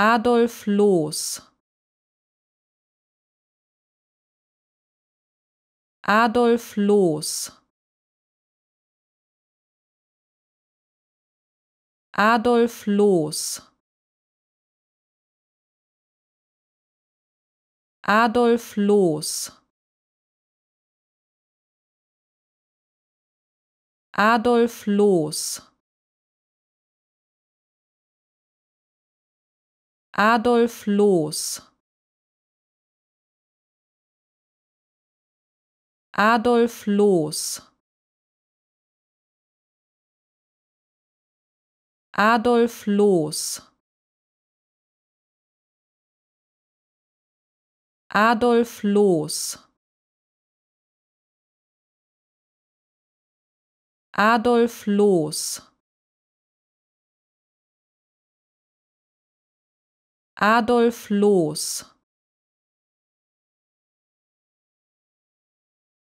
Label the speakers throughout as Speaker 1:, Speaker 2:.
Speaker 1: Adolf Loos. Adolf Loos. Adolf Loos. Adolf Loos. Adolf Loos Adolf Loos. Adolf Loos. Adolf Loos. Adolf Loos. Adolf Loos Adolf Loos.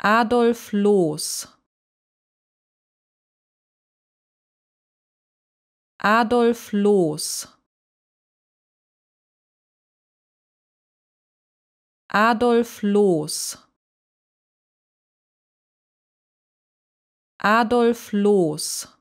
Speaker 1: Adolf Loos. Adolf Loos. Adolf Loos. Adolf Loos